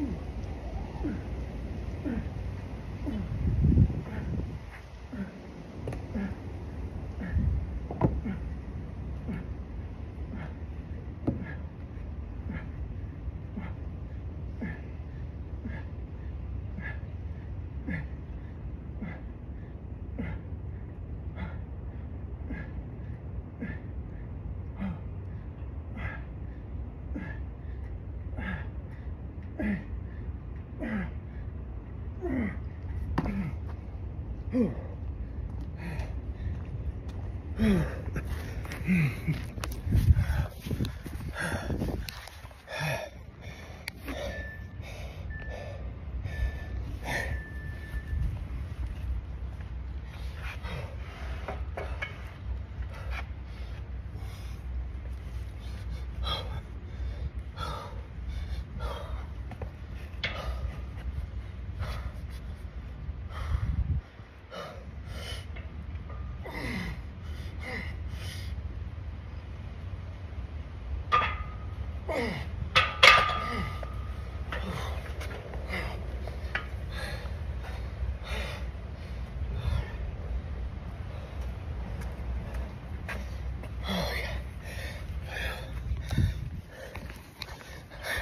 Mm-hmm. Hmm.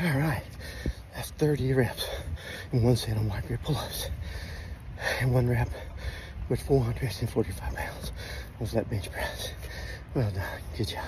All right, that's 30 reps in one set on wide grip pull-ups. And one rep with 445 pounds was that bench press. Well done, good job.